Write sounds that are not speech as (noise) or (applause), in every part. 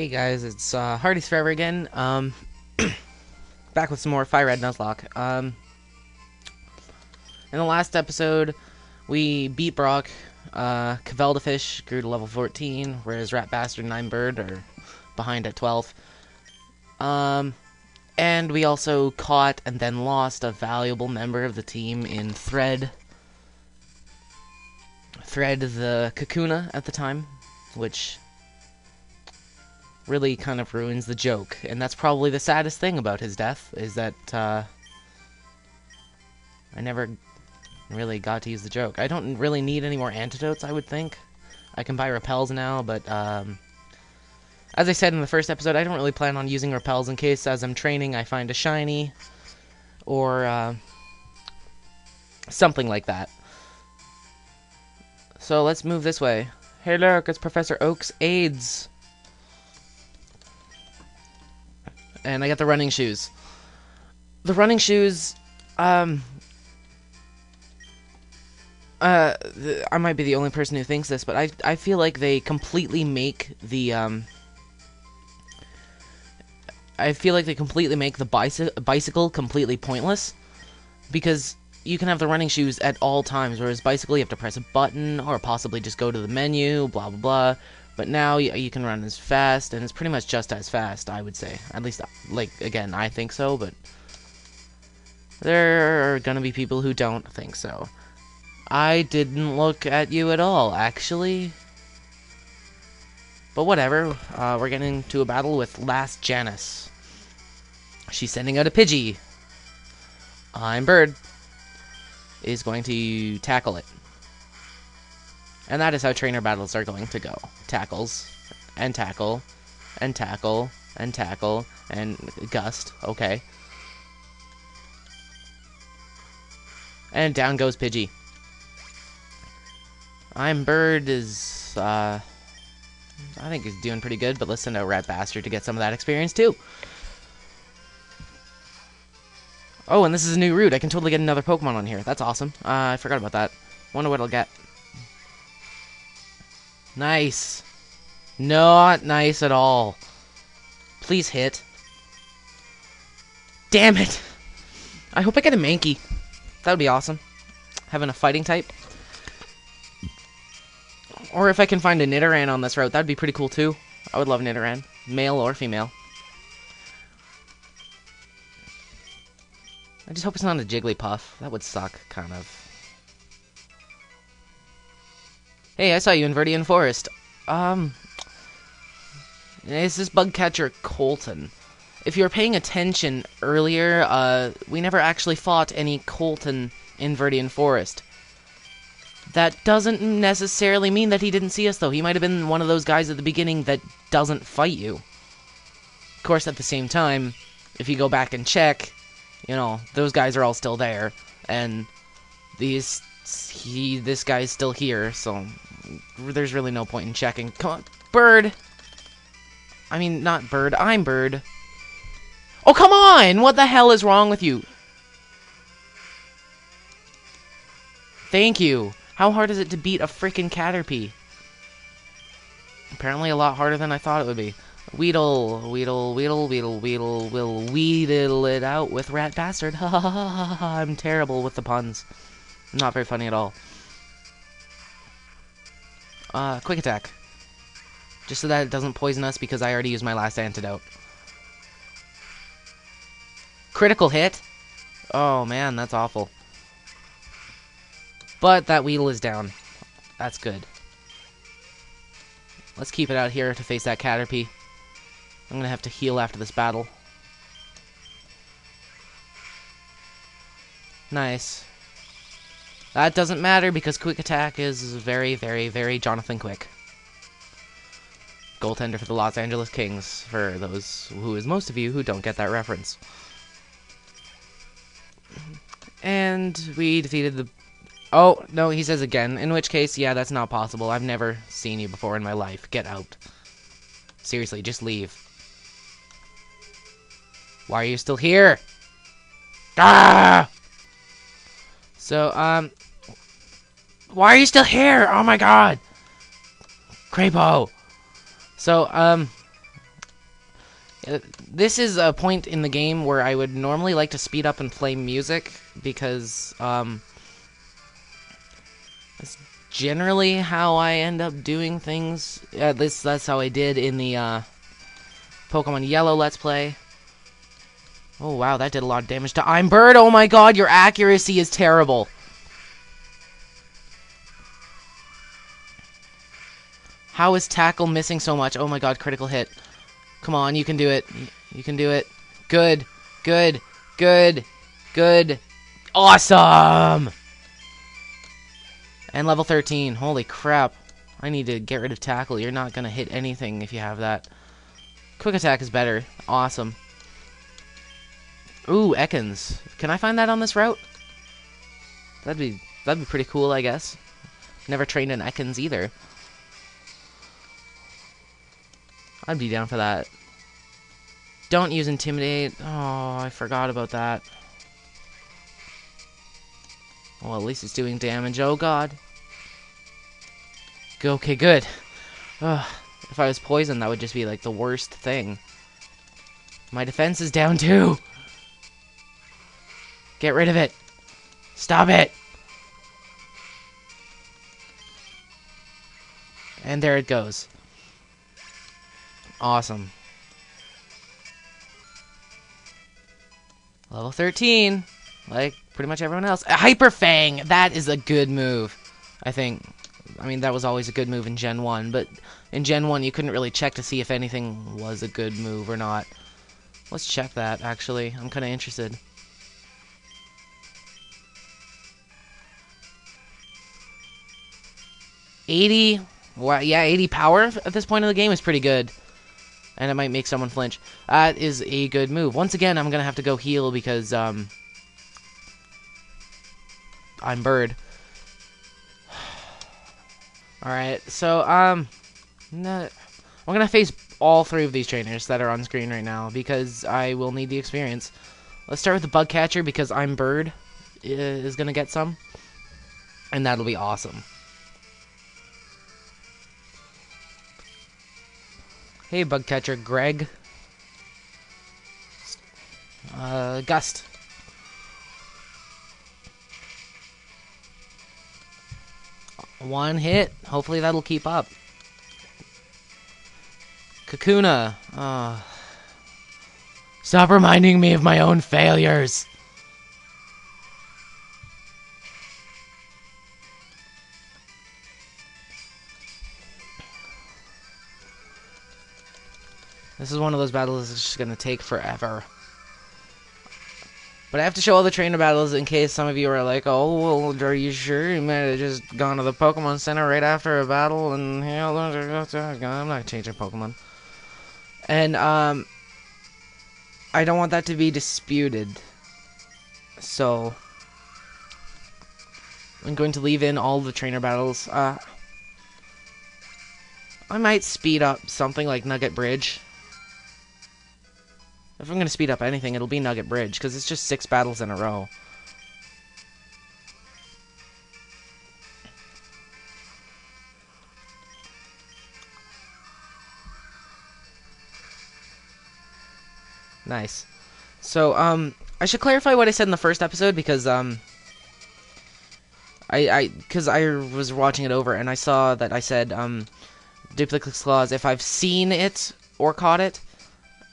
Hey guys, it's uh, Hardy's Forever again. Um, (clears throat) back with some more Fire Red Nuzlocke. Um, in the last episode, we beat Brock. Uh, Caveldafish grew to level 14, whereas Rat Bastard and Nine Bird are behind at 12. Um, and we also caught and then lost a valuable member of the team in Thread. Thread the Kakuna at the time, which really kind of ruins the joke. And that's probably the saddest thing about his death, is that, uh, I never really got to use the joke. I don't really need any more antidotes, I would think. I can buy repels now, but, um, as I said in the first episode, I don't really plan on using repels in case, as I'm training, I find a shiny, or, uh, something like that. So let's move this way. Hey look, it's Professor Oak's aides. And I got the running shoes. The running shoes, um, uh, I might be the only person who thinks this, but I I feel like they completely make the um. I feel like they completely make the bicy bicycle completely pointless, because you can have the running shoes at all times, whereas bicycle you have to press a button or possibly just go to the menu, blah blah blah. But now you, you can run as fast, and it's pretty much just as fast, I would say. At least, like, again, I think so, but... There are gonna be people who don't think so. I didn't look at you at all, actually. But whatever, uh, we're getting into a battle with Lass Janice. She's sending out a Pidgey. I'm Bird. Is going to tackle it. And that is how trainer battles are going to go. Tackles, and tackle, and tackle, and tackle, and gust. Okay. And down goes Pidgey. I'm Bird is, uh... I think he's doing pretty good, but let's send out Rat Bastard to get some of that experience, too. Oh, and this is a new route. I can totally get another Pokemon on here. That's awesome. Uh, I forgot about that. Wonder what I'll get. Nice. Not nice at all. Please hit. Damn it. I hope I get a Mankey. That would be awesome. Having a fighting type. Or if I can find a Nidoran on this route, that'd be pretty cool too. I would love a Nidoran. Male or female. I just hope it's not a Jigglypuff. That would suck, kind of. Hey, I saw you in Viridian Forest. Um, is this bug catcher Colton? If you were paying attention earlier, uh, we never actually fought any Colton in Viridian Forest. That doesn't necessarily mean that he didn't see us, though. He might have been one of those guys at the beginning that doesn't fight you. Of course, at the same time, if you go back and check, you know, those guys are all still there, and these he this guy's still here, so there's really no point in checking. Come on, Bird! I mean, not Bird, I'm Bird. Oh, come on! What the hell is wrong with you? Thank you. How hard is it to beat a freaking Caterpie? Apparently a lot harder than I thought it would be. Weedle, Weedle, Weedle, Weedle, Weedle, we'll Weedle it out with Rat Bastard. (laughs) Ha ha ha ha I'm terrible with the puns. Not very funny at all. Uh, quick attack. Just so that it doesn't poison us because I already used my last antidote. Critical hit? Oh man, that's awful. But that Weedle is down. That's good. Let's keep it out here to face that Caterpie. I'm gonna have to heal after this battle. Nice. That doesn't matter because Quick Attack is very, very, very Jonathan Quick. Goaltender for the Los Angeles Kings, for those who is most of you who don't get that reference. And we defeated the... Oh, no, he says again. In which case, yeah, that's not possible. I've never seen you before in my life. Get out. Seriously, just leave. Why are you still here? Ah! So, um... Why are you still here? Oh my god! Crapo! So, um... uh, this is a point in the game where I would normally like to speed up and play music because um, that's generally how I end up doing things. At least that's how I did in the uh, Pokemon Yellow Let's Play. Oh wow, that did a lot of damage to I'm Bird. Oh my god, your accuracy is terrible. How is Tackle missing so much? Oh my god, critical hit. Come on, you can do it. You can do it. Good. Good. Good. Good. Awesome! And level 13. Holy crap. I need to get rid of Tackle. You're not going to hit anything if you have that. Quick Attack is better. Awesome. Ooh, Ekans. Can I find that on this route? That'd be that'd be pretty cool, I guess. Never trained an Ekans either. I'd be down for that. Don't use Intimidate. Oh, I forgot about that. Well, at least it's doing damage. Oh, God. Okay, good. Ugh. If I was poisoned, that would just be, like, the worst thing. My defense is down, too. Get rid of it. Stop it. And there it goes. Awesome. Level 13. Like pretty much everyone else. Hyper Fang! That is a good move. I think. I mean, that was always a good move in Gen 1, but in Gen 1 you couldn't really check to see if anything was a good move or not. Let's check that, actually. I'm kind of interested. Eighty, wow, yeah, eighty power at this point of the game is pretty good and it might make someone flinch. That is a good move. Once again, I'm going to have to go heal because um, I'm Bird. (sighs) Alright, so um, I'm going to face all three of these trainers that are on screen right now because I will need the experience. Let's start with the Bug Catcher because I'm Bird is going to get some, and that'll be awesome. Hey, bug catcher, Greg. Uh, Gust. One hit. Hopefully that'll keep up. Kakuna. Oh. Stop reminding me of my own failures. This is one of those battles that's just going to take forever. But I have to show all the trainer battles in case some of you are like, oh, well, are you sure you might have just gone to the Pokemon Center right after a battle and, you know, I'm not changing Pokemon. And, um, I don't want that to be disputed. So, I'm going to leave in all the trainer battles. Uh, I might speed up something like Nugget Bridge. If I'm going to speed up anything, it'll be Nugget Bridge, because it's just six battles in a row. Nice. So, um, I should clarify what I said in the first episode, because, um, I, I, because I was watching it over, and I saw that I said, um, Duplicates Clause, if I've seen it or caught it,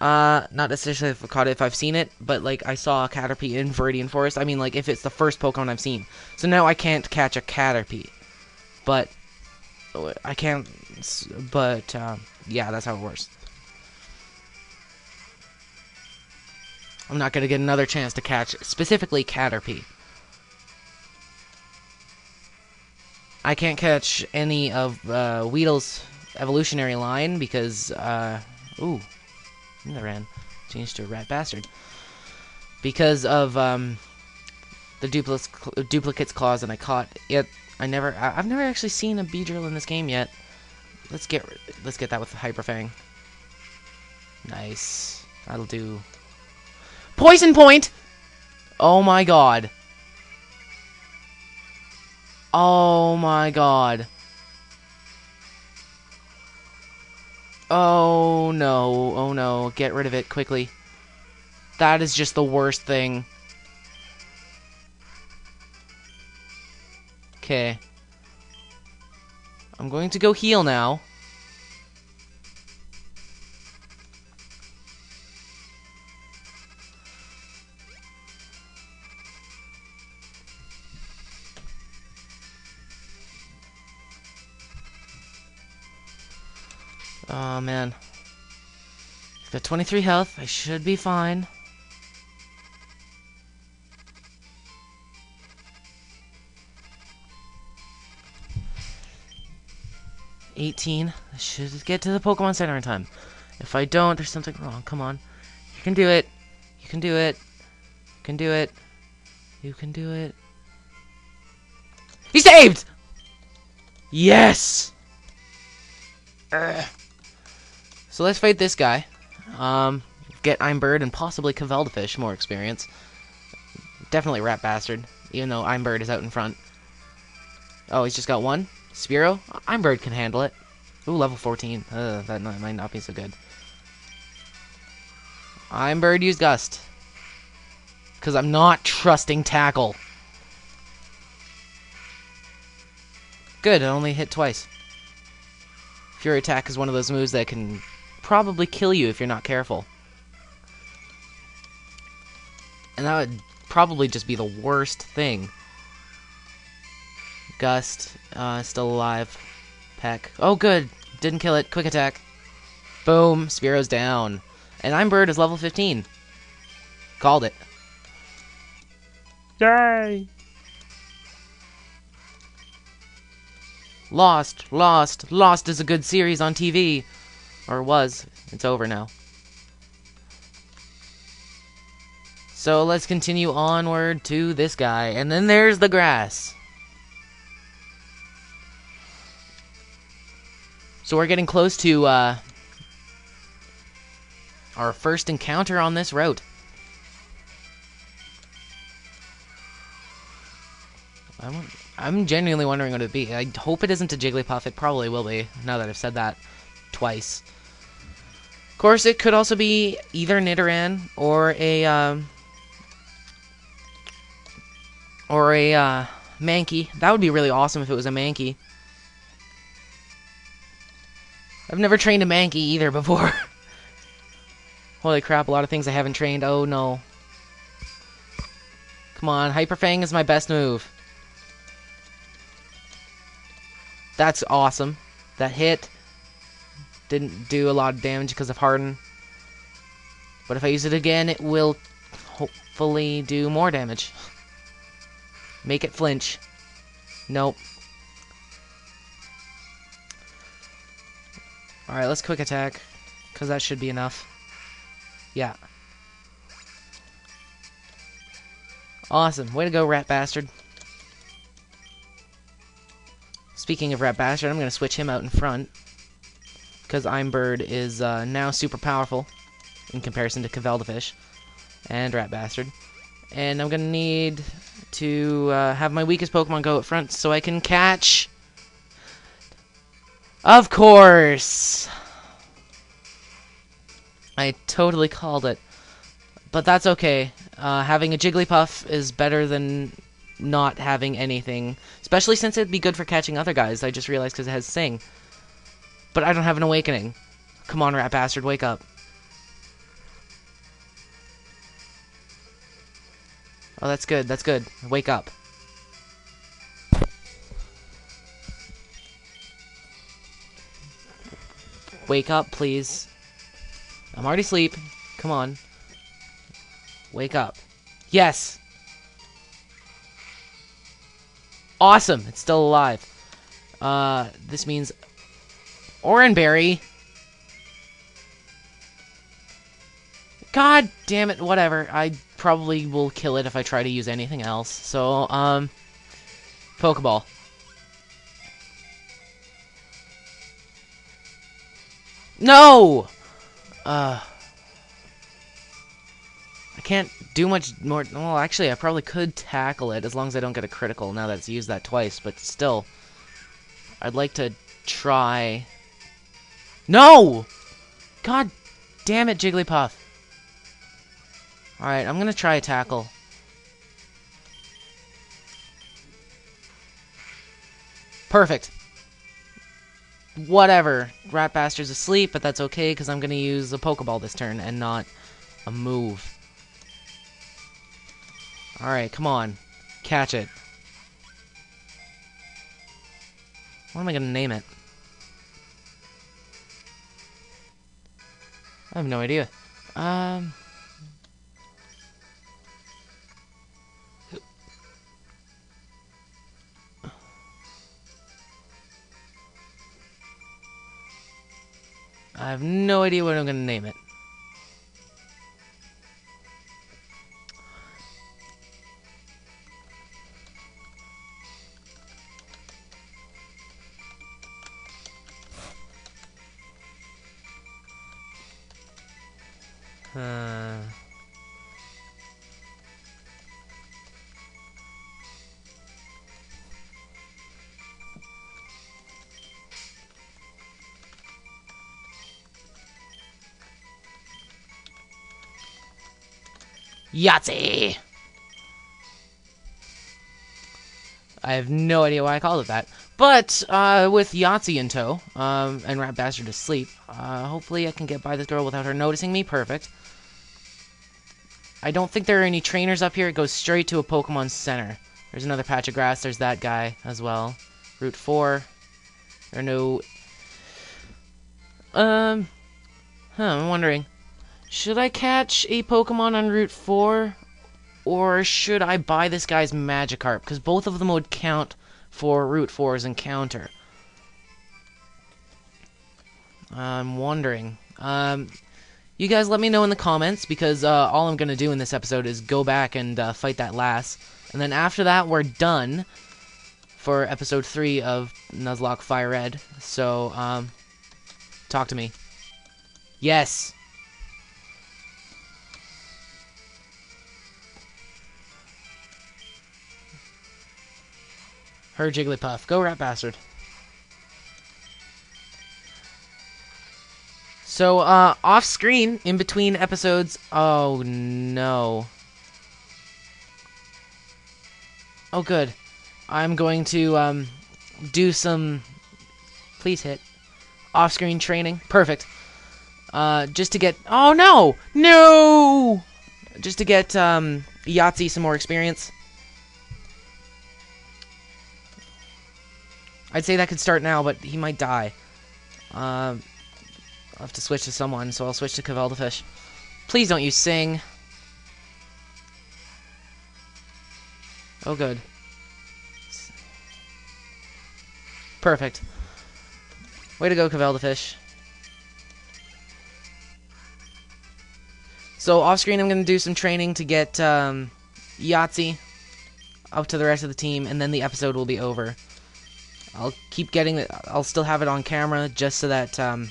uh, not necessarily if I caught it if I've seen it, but like I saw a Caterpie in Viridian Forest. I mean, like if it's the first Pokemon I've seen. So now I can't catch a Caterpie, but I can't. But uh, yeah, that's how it works. I'm not gonna get another chance to catch specifically Caterpie. I can't catch any of uh, Weedle's evolutionary line because, uh, ooh, ran changed to a rat bastard because of um, the duplicates duplicates clause, and I caught it. I never, I, have never actually seen a Beedrill in this game yet. Let's get, let's get that with the Hyper Fang. Nice, that'll do. Poison point. Oh my god. Oh my god. Oh no, oh no, get rid of it quickly. That is just the worst thing. Okay. I'm going to go heal now. Oh man. He's got 23 health. I should be fine. Eighteen. I should get to the Pokemon Center in time. If I don't, there's something wrong. Come on. You can do it. You can do it. You can do it. You can do it. He saved! Yes! So let's fight this guy. Um, get Imebird and possibly Caveldafish more experience. Definitely Rat Bastard, even though Imebird is out in front. Oh, he's just got one? Spearow? Imebird can handle it. Ooh, level 14. Uh, that might not be so good. Imebird use Gust. Because I'm not trusting Tackle. Good, it only hit twice. Fury Attack is one of those moves that can probably kill you if you're not careful. And that would probably just be the worst thing. Gust, uh, still alive. Peck. Oh, good. Didn't kill it. Quick attack. Boom. Spearow's down. And I'm Bird is level 15. Called it. Yay! Lost, Lost, Lost is a good series on TV. Or was. It's over now. So let's continue onward to this guy. And then there's the grass. So we're getting close to uh, our first encounter on this route. I'm, I'm genuinely wondering what it would be. I hope it isn't a Jigglypuff. It probably will be, now that I've said that twice. Of course, it could also be either Nidoran or a um, or a uh, Mankey. That would be really awesome if it was a Mankey. I've never trained a Mankey either (laughs) before. Holy crap, a lot of things I haven't trained. Oh no. Come on, Hyper Fang is my best move. That's awesome. That hit. Didn't do a lot of damage because of Harden. But if I use it again, it will hopefully do more damage. Make it flinch. Nope. Alright, let's quick attack. Because that should be enough. Yeah. Awesome. Way to go, Rat Bastard. Speaking of Rat Bastard, I'm going to switch him out in front because Imebird is uh, now super powerful in comparison to Caveldafish and Rat Bastard. And I'm going to need to uh, have my weakest Pokemon go up front so I can catch... Of course! I totally called it. But that's okay. Uh, having a Jigglypuff is better than not having anything. Especially since it'd be good for catching other guys, I just realized because it has Sing. But I don't have an awakening. Come on, rat bastard, wake up. Oh, that's good, that's good. Wake up. Wake up, please. I'm already asleep. Come on. Wake up. Yes! Awesome! It's still alive. Uh, this means Oran Berry. God damn it, whatever. I probably will kill it if I try to use anything else. So, um, Pokeball. No! Uh, I can't do much more. Well, actually, I probably could tackle it as long as I don't get a critical now that it's used that twice, but still. I'd like to try No! God damn it, Jigglypuff. Alright, I'm gonna try a tackle. Perfect. Whatever. Rat Bastard's asleep, but that's okay, because I'm gonna use a Pokeball this turn, and not a move. Alright, come on. Catch it. What am I gonna name it? I have no idea. Um... I have no idea what I'm gonna name it. Yahtzee! I have no idea why I called it that. But, uh, with Yahtzee in tow, um, and Rat Bastard asleep, uh, hopefully I can get by this girl without her noticing me. Perfect. I don't think there are any trainers up here. It goes straight to a Pokemon Center. There's another patch of grass. There's that guy as well. Route 4. There are no... Um... Huh, I'm wondering. Should I catch a Pokemon on Route 4? Or should I buy this guy's Magikarp? Because both of them would count for Route 4's encounter. I'm wondering. Um, you guys let me know in the comments, because uh, all I'm going to do in this episode is go back and uh, fight that lass. And then after that, we're done for episode 3 of Nuzlocke Fire Red. So, um, talk to me. Yes! Her Jigglypuff. Go, Rat Bastard. So, uh, off screen, in between episodes. Oh, no. Oh, good. I'm going to, um, do some. Please hit. Off screen training. Perfect. Uh, just to get. Oh, no! No! Just to get, um, Yahtzee some more experience. I'd say that could start now, but he might die. Um, I'll have to switch to someone, so I'll switch to Cavaldafish. Please don't you sing. Oh, good. Perfect. Way to go, Cavaldafish. So, off-screen, I'm going to do some training to get um, Yahtzee up to the rest of the team, and then the episode will be over. I'll keep getting it. I'll still have it on camera just so that um,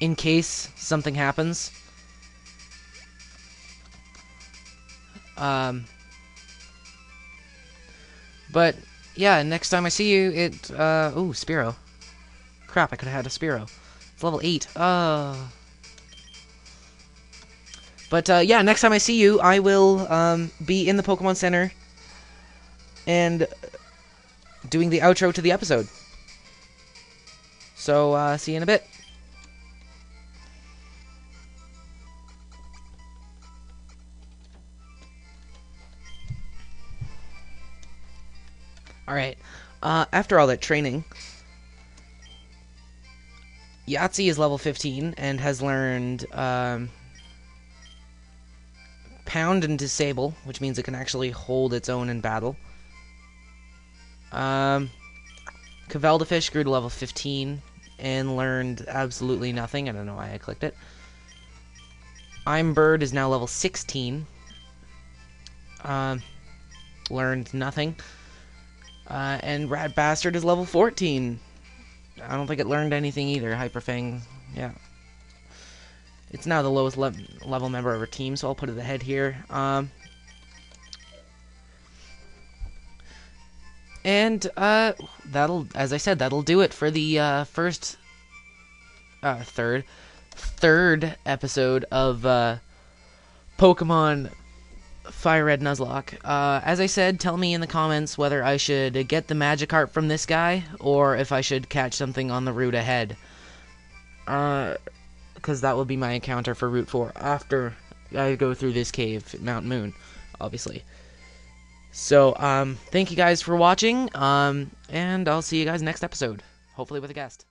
in case something happens. Um, but yeah, next time I see you, it uh, ooh Spearow. Crap, I could have had a Spearow. It's level eight. Uh. But uh, yeah, next time I see you, I will um, be in the Pokemon Center and doing the outro to the episode. So, uh, see you in a bit. Alright, uh, after all that training, Yahtzee is level 15 and has learned um, Pound and Disable, which means it can actually hold its own in battle. Um, Cavaldafish grew to level 15 and learned absolutely nothing. I don't know why I clicked it. I'm Bird is now level 16. Um, learned nothing. Uh, and Rat Bastard is level 14. I don't think it learned anything either. Hyperfang, yeah. It's now the lowest le level member of our team, so I'll put it ahead here. Um, And, uh, that'll, as I said, that'll do it for the, uh, first uh, third, third episode of uh, Pokemon Fire Red Nuzlocke. Uh, as I said, tell me in the comments whether I should get the Magikarp from this guy or if I should catch something on the route ahead. Uh, because that will be my encounter for Route 4 after I go through this cave, Mount Moon, obviously. So, um, thank you guys for watching, um, and I'll see you guys next episode, hopefully with a guest.